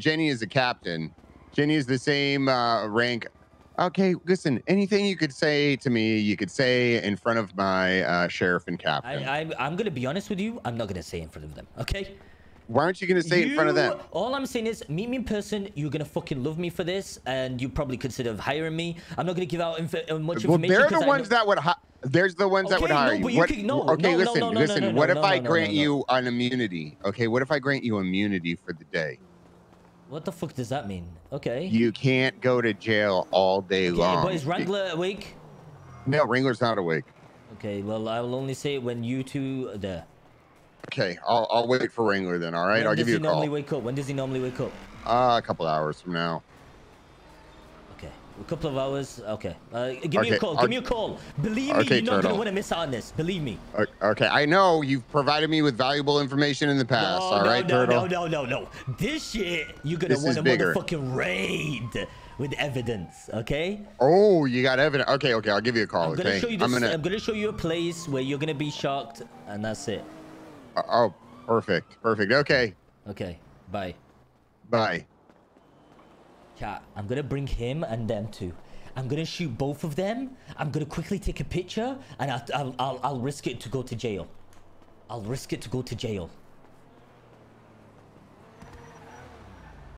Jenny is a captain. Jenny is the same uh, rank. Okay, listen. Anything you could say to me, you could say in front of my uh, sheriff and captain. I, I, I'm gonna be honest with you. I'm not gonna say in front of them. Okay. Why aren't you gonna say it in front of them? All I'm saying is, meet me in person. You're gonna fucking love me for this, and you probably consider hiring me. I'm not gonna give out inf- uh, much Well, information. they're the ones that would. There's the ones that would Okay, no, hire but you. you What, can- no, okay, no, no, listen, no, no, listen. no, no, what if no, I no, no, grant no. you an immunity? Okay, what if I grant you immunity for the day? What the fuck does that mean? Okay. You can't go to jail all day okay, long. but is Wrangler awake? No, Wrangler's not awake. Okay, well, I will only say it when you two are there. Okay, I'll, I'll wait for Wrangler then. All right, when I'll give you a call. When does he normally wake up? When does he normally wake up? Uh, a couple hours from now. Okay, a couple of hours. Okay, uh, give me a call. Give me a call. Believe me, Okay, you're not gonna want to miss out on this. Believe me. Okay, I know you've provided me with valuable information in the past. no, all no, right, no, Turtle. no, no, no, no. This shit, you're gonna This want to bigger. motherfucking raid with evidence. Okay. Oh, you got evidence. Okay, okay, I'll give you a call. I'm gonna show you this. I'm I'm gonna. show you a place where you're gonna be shocked, and that's it. Oh, perfect, perfect. Okay, Okay. Bye. bye. Chat, I'm gonna bring him and them too. I'm gonna shoot both of them. I'm gonna quickly take a picture, and I'll, I'll, I'll, I'll risk it to go to jail. I'll risk it to go to jail.